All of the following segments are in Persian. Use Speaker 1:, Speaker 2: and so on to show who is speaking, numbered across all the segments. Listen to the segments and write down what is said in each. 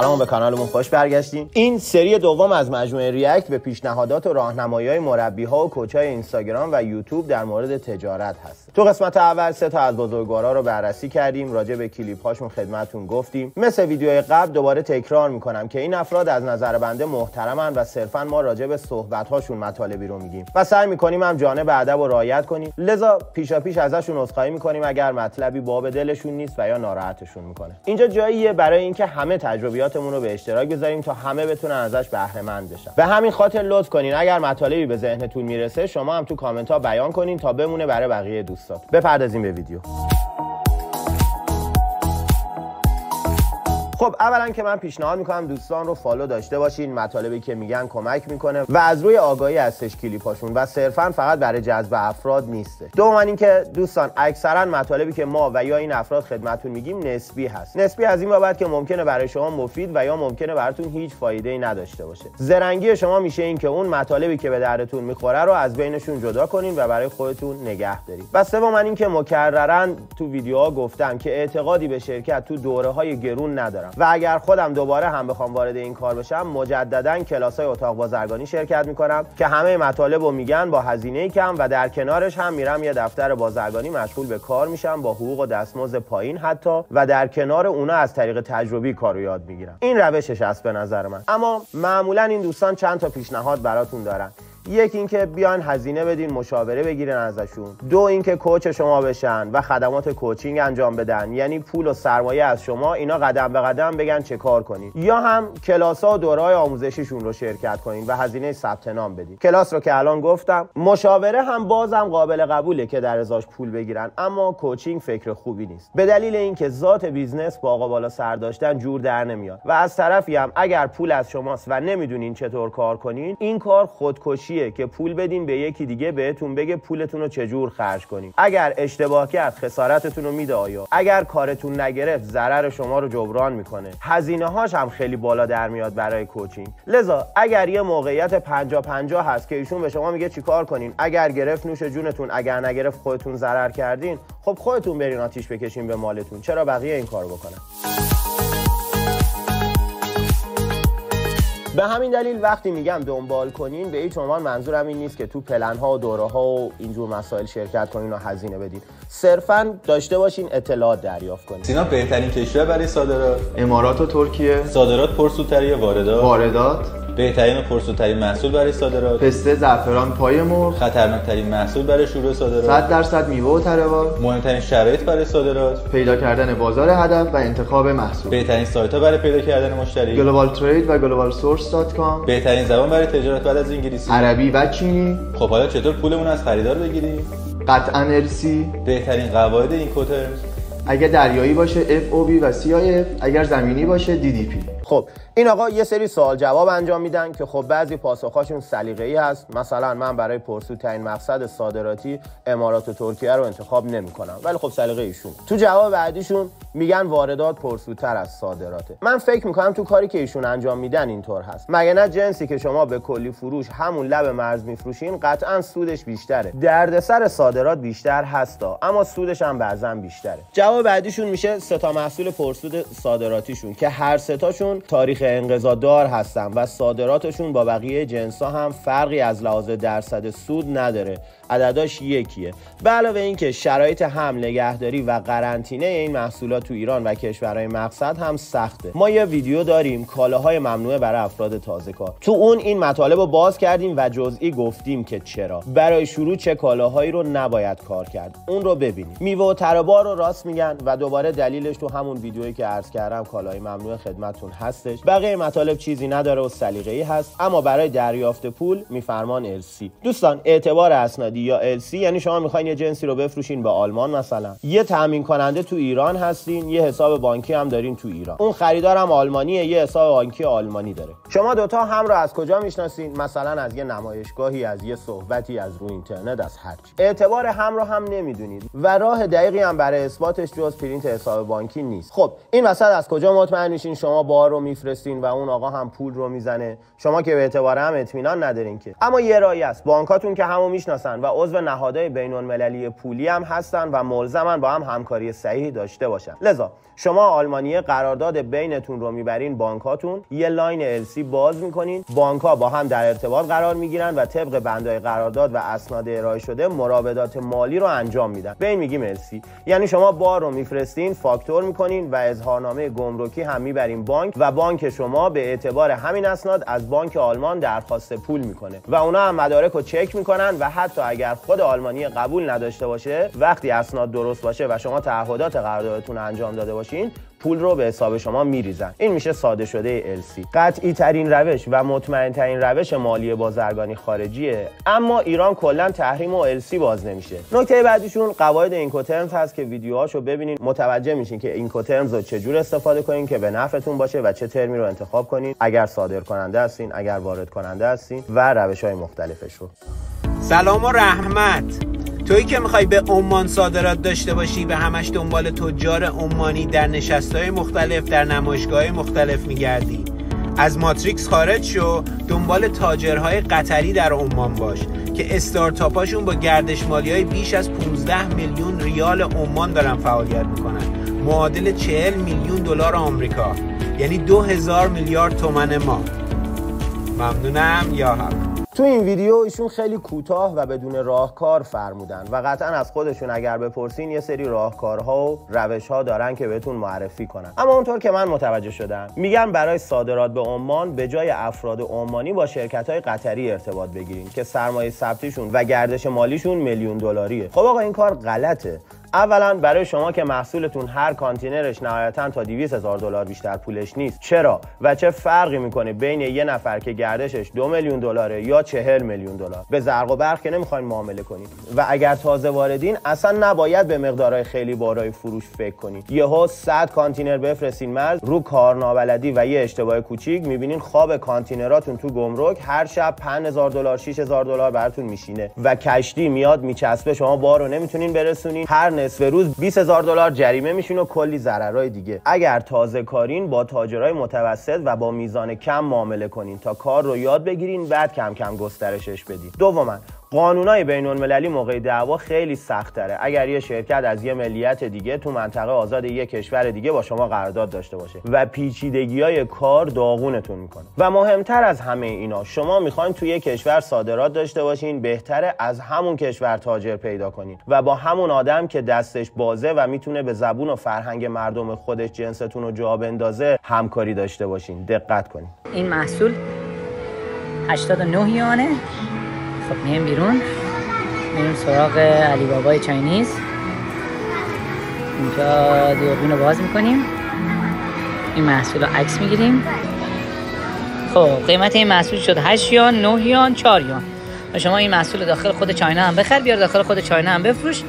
Speaker 1: سلام به کانالمون خوش برگشتین. این سری دوم از مجموعه ریاکت به پیشنهادات و راهنمایی های مربی ها و کوچ های اینستاگرام و یوتیوب در مورد تجارت هست. تو قسمت اول سه تا از بزرگوارا رو بررسی کردیم راجع به کلیپ هاشون خدمتتون گفتیم. مثل ویدیوهای قبل دوباره تکرار می‌کنم که این افراد از نظر بنده محترمن و صرفا ما راجع به صحبت هاشون مطالبی رو میگیم. و سعی می‌کنیم هم جانب ادب و رعایت کنیم. لذا پیشا پیش ازشون عذرخواهی می‌کنیم اگر مطلبی باب دلشون نیست و یا ناراحتشون می‌کنه. اینجا جاییه برای اینکه همه تجربیاتمون رو به اشتراک بذاریم تا همه بتونن ازش بهره مند بشن. به همین خاطر لطف کنین. اگر مطالبی به ذهنتون می‌رسه شما هم تو کامنت ها بیان کنین تا بمونه برای بقیه دوستان. بپردازیم به ویدیو. خب اولا که من پیشنهاد می‌کنم دوستان رو follow داشته باشین. مطالبی که میگن کمک می‌کنه و از روی آگاهی هستش کلیپاشون و صرفا فقط برای جذب افراد نیسته. دوم اینکه دوستان اکثرا مطالبی که ما و یا این افراد خدمتتون میگیم نسبی هست. نسبی از این بابت که ممکنه برای شما مفید و یا ممکنه براتون هیچ فایده ای نداشته باشه. زرنگی شما میشه این که اون مطالبی که به دردتون می‌خوره رو از بینشون جدا کنین و برای خودتون نگه دارید و سوم اینکه مکررا تو ویدیوها گفتم که اعتقادی به شرکت تو دوره های گرون ندارم. و اگر خودم دوباره هم بخوام وارد این کار بشم مجددا کلاس های اتاق بازرگانی شرکت می‌کنم که همه مطالب رو میگن با هزینه کم و در کنارش هم میرم یه دفتر بازرگانی مشغول به کار میشم با حقوق و دستمزد پایین حتی و در کنار اونا از طریق تجربی کارو یاد می‌گیرم. این روشش است به نظر من. اما معمولا این دوستان چند تا پیشنهاد براتون دارن. یکی اینکه بیان هزینه بدین مشاوره بگیرن ازشون. دو اینکه کوچ شما بشن و خدمات کوچینگ انجام بدن. یعنی پول و سرمایه از شما اینا قدم به قدم بگن چه کار کنید یا هم کلاس ها و دورهای آموزشیشون رو شرکت کنین و هزینه ثبت نام بدین. کلاس رو که الان گفتم مشاوره هم بازم قابل قبوله که در ازاش پول بگیرن اما coaching فکر خوبی نیست. به دلیل اینکه ذات business با آقا بالا سر داشتن جور در نمیاد. و از طرفی هم اگر پول از شماست و نمی‌دونین چطور کار کنین این کار خودکشیه که پول بدین به یکی دیگه بهتون بگه پولتون رو چجور خرج کنین اگر اشتباه کرد خسارتتون رو میده آیا؟ اگر کارتون نگرفت ضرر شما رو جبران می‌کنه. هزینه هاش هم خیلی بالا در میاد برای coaching. لذا اگر یه موقعیت 50 50 هست که ایشون به شما میگه چیکار کنین؟ اگر گرفت نوش جونتون اگر نگرفت خودتون ضرر کردین خب خودتون برین آتیش بکشین به مالتون. چرا بقیه این کارو بکنن؟ به همین دلیل وقتی میگم دنبال کنین به هیچ عنوان منظورم این نیست که تو پلن ها و دوره ها و اینجور مسائل شرکت کنین و هزینه بدین. صرفا داشته باشین اطلاعات دریافت کنین.
Speaker 2: سینا بهترین کشور برای صادرات؟
Speaker 3: امارات و ترکیه.
Speaker 2: صادرات پرسودتره یا واردات؟
Speaker 3: واردات.
Speaker 2: بهترین و پرسودترین محصول برای صادرات.
Speaker 3: پسته زعفران پای مرغ.
Speaker 2: خطرناکترین محصول برای شروع صادرات.
Speaker 3: 100 درصد میوه و تره‌بار
Speaker 2: مهمترین شرایط برای صادرات.
Speaker 3: پیدا کردن بازار هدف و انتخاب محصول.
Speaker 2: بهترین سایت ها برای پیدا کردن مشتری.
Speaker 3: Global Trade و Global Source.com
Speaker 2: بهترین زبان برای تجارت بعد از انگلیسی.
Speaker 3: عربی و چینی.
Speaker 2: خب حالا چطور پولمون از خریدار بگیریم؟
Speaker 3: قطعا ارسی
Speaker 2: بهترین قواعد این کوترز
Speaker 3: اگر دریایی باشه FOB و CIF اگر زمینی باشه DDP
Speaker 1: خب این آقا یه سری سوال جواب انجام میدن که خب بعضی پاسخهاشون سلیقه‌ای هست. مثلا من برای پرسودترین مقصد صادراتی امارات و ترکیه رو انتخاب نمی‌کنم. ولی خب سلیقه ایشون. تو جواب بعدیشون میگن واردات پرسودتر از صادراته. من فکر می‌کنم تو کاری که ایشون انجام میدن اینطور هست. مگه نه جنسی که شما به کلی فروش همون لب مرز میفروشین قطعا سودش بیشتره. دردسر صادرات بیشتر هستا اما سودش هم بعضا بیشتره. جواب بعدیشون میشه سه تا محصول پرسود صادراتیشون که هر سه تاریخ انقضادار هستن و صادراتشون با بقیه جنس هم فرقی از لحاظ درصد سود نداره. عدداش یکیه. به علاوه اینکه شرایط هم نگهداری و قرنطینه این محصولات تو ایران و کشورهای مقصد هم سخته. ما یه ویدیو داریم کالاهای ممنوعه برای افراد تازه کار. تو اون این مطالب رو باز کردیم و جزئی گفتیم که چرا. برای شروع چه کالاهایی رو نباید کار کرد؟ اون رو ببینیم. میوه و ترابار رو راست میگن و دوباره دلیلش تو همون ویدیویی که عرض کردم کالاهای ممنوع خدمتتون هستش. بقیه مطالب چیزی نداره و سلیقه‌ای هست اما برای دریافت پول میفرمان السی دوستان اعتبار اسنادی یا LC یعنی شما می‌خواین یه جنسی رو بفروشین به آلمان مثلا. یه تامین کننده تو ایران هستین یه حساب بانکی هم دارین تو ایران. اون خریدار هم آلمانیه یه حساب بانکی آلمانی داره. شما دوتا هم رو از کجا می‌شناسین؟ مثلا از یه نمایشگاهی از یه صحبتی از رو اینترنت از هر چی. اعتبار هم رو هم نمی‌دونید. و راه دقیقی هم برای اثباتش جز پرینت حساب بانکی نیست. خب این وسط از کجا مطمئن میشین شما بار رو میفرستین و اون آقا هم پول رو می‌زنه؟ شما که به اعتبار هم اطمینان ندارین که. اما یه راهی است. بانکاتون که همو می‌شناسن و عضو نهادهای بین المللی پولی هم هستن و ملزمن با هم همکاری صحیح داشته باشن. لذا شما آلمانی قرارداد بینتون رو می‌برین بانکاتون یه line LC باز می‌کنین بانک ها با هم در ارتباط قرار می‌گیرن و طبق بندای قرارداد و اسناد ارائه شده مراودات مالی رو انجام میدن. به این میگیم السی یعنی شما بار رو میفرستین فاکتور می‌کنین و اظهارنامه گمرکی هم می‌برین بانک و بانک شما به اعتبار همین اسناد از بانک آلمان درخواست پول می‌کنه. و اونا هم مدارک رو چک می‌کنن و حتی اگر خود آلمانی قبول نداشته باشه وقتی اسناد درست باشه و شما تعهدات قراردادتون انجام داده باشین پول رو به حساب شما میریزن. این میشه ساده شده LC قطعی ترین روش و مطمئن ترین روش مالی بازرگانی خارجیه اما ایران کلا تحریم و LC باز نمیشه. نکته بعدیشون قواعد اینکوترمز هست که ویدیوهاشو ببینین. متوجه میشین که اینکوترمز رو چجور استفاده کنین که به نفعتون باشه و چه ترمی رو انتخاب کنین. اگر صادر کننده هستین اگر وارد کننده هستین و روش های مختلفش رو.
Speaker 4: سلام و رحمت. تویی که می‌خوای به عمان صادرات داشته باشی و همش دنبال تجار عمانی در نشستهای مختلف در نمایشگاه مختلف میگردی. از ماتریکس خارج شو دنبال تاجرهای قطری در عمان باش که استارتاپاشون با گردش مالی های بیش از 15 میلیون ریال عمان دارن فعالیت می‌کنن. معادل 40 میلیون دلار آمریکا. یعنی 2000 میلیارد تومن ما ممنونم یا حق.
Speaker 1: تو این ویدیو ایشون خیلی کوتاه و بدون راهکار فرمودن و قطعا از خودشون اگر بپرسین یه سری راهکارها و روشها دارن که بهتون معرفی کنن. اما اونطور که من متوجه شدم میگن برای صادرات به عمان به جای افراد عمانی با شرکت های قطری ارتباط بگیرین که سرمایه ثبتیشون و گردش مالیشون میلیون دلاریه. خب آقا این کار غلطه. اولا برای شما که محصولتون هر کانتینرش نهایتا تا 200 هزار دلار بیشتر پولش نیست. چرا؟ و چه فرقی می‌کنه بین یه نفر که گردشش دو میلیون دلاره یا چهل میلیون دلار؟ به زرق و برق که نمی‌خواین معامله کنید و اگر تازه واردین اصلا نباید به مقدارهای خیلی بالای فروش فکر کنید یهو 100 کانتینر بفرستین از رو کارنابلدی و یه اشتباه کوچیک می‌بینین خواب کانتینراتون تو گمرک هر شب 5000 دلار 6000 دلار براتون میشینه. و کشتی میاد میچسبه شما بار رو نمی‌تونین برسونین. هر نصف روز 20 هزار دلار جریمه میشین و کلی ضررهای دیگه. اگر تازه کارین با تاجرای متوسط و با میزان کم معامله کنین تا کار رو یاد بگیرین بعد کم کم گسترشش بدین. دوما قانونای بین المللی موقع دعوا خیلی سخت تره اگر یه شرکت از یه ملیت دیگه تو منطقه آزاد یه کشور دیگه با شما قرارداد داشته باشه و پیچیدگی های کار داغونتون می‌کنه. و مهمتر از همه اینا شما می‌خواین توی یه کشور صادرات داشته باشین بهتره از همون کشور تاجر پیدا کنین. و با همون آدم که دستش بازه و می‌تونه به زبون و فرهنگ مردم خودش جنستون رو جا بندازه همکاری داشته باشین. دقت کنین.
Speaker 5: این محصول 89 یوانه خب میایم بیرون. میریم سراغ علی بابای چاینیز. اینجا دوربین رو باز می‌کنیم. این محصول رو عکس می‌گیریم. خب قیمت این محصول شد 8 یان 9 یان 4 یان. و شما این محصول داخل خود چاینا هم بخر بیار داخل خود چاینا هم بفروش.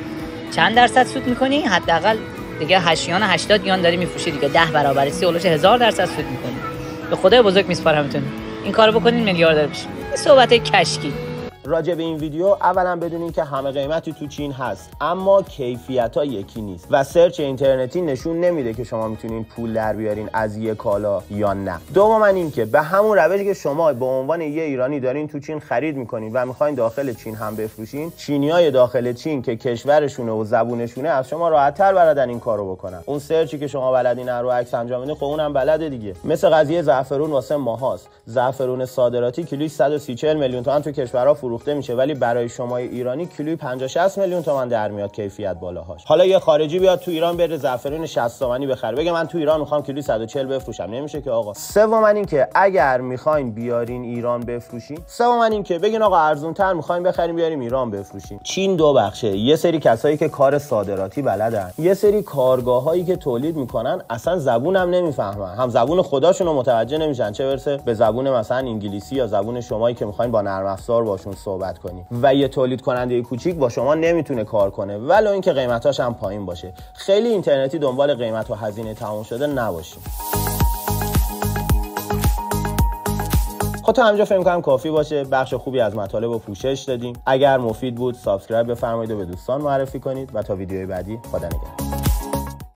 Speaker 5: چند درصد سود می‌کنی؟ حداقل دیگه 8 یان 80 یان داری میفروشی دیگه. 10 برابر سی اولش هزار درصد سود می‌کنی. به خدای بزرگ میسپارمتون. این کارو بکنین میلیاردر. بشین صحبت کشکی.
Speaker 1: راجع به این ویدیو اولا بدونین که همه قیمتی تو چین هست اما کیفیت ها یکی نیست و سرچ اینترنتی نشون نمیده که شما می‌تونین پول در بیارین از یه کالا یا نه. دوم این که به همون روشی که شما به عنوان یه ایرانی دارین تو چین خرید می‌کنین و می‌خواین داخل چین هم بفروشین چینی های داخل چین که کشورشونه و زبونشونه از شما راحتتر بلدن این کارو بکنن. اون سرچی که شما بلدین رو عکس انجام بدین خب اونم بلده دیگه. مثل قضیه زعفرون واسه ماهاست. زعفرون صادراتی کیلوش 130 میلیون تومان تو کشورها میشه ولی برای شما ایرانی کیلوی 50 60 میلیون تومان در میاد کیفیت بالاهاش. حالا یه خارجی بیاد تو ایران بره زعفرون 60 تومانی بخره. بگه من تو ایران می‌خوام کیلوی 140 بفروشم. نمیشه که آقا. سوم این که اگر می‌خواین بیارین ایران بفروشین. سوم این که بگین آقا ارزون تر می‌خوایم بخریم بیاریم ایران بفروشیم. چین دو بخشه. یه سری کسایی که کار صادراتی بلدن. یه سری کارگاهایی که تولید می‌کنن اصلا زبون هم نمی‌فهمن. هم زبون خداشون رو متوجه نمیشن. چه برسه به زبون مثلا انگلیسی یا زبون شمایی که می‌خواین با نرم افزار باشون صحبت کنی. و یه تولید کننده کوچیک با شما نمی‌تونه کار کنه. ولو اینکه قیمتاش هم پایین باشه. خیلی اینترنتی دنبال قیمت و هزینه تمام شده نباشیم. خب تا همینجا فکر کنم کافی باشه. بخش خوبی از مطالب رو پوشش دادیم. اگر مفید بود subscribe بفرمایید و به دوستان معرفی کنید. و تا ویدیوی بعدی خدا نگهدار.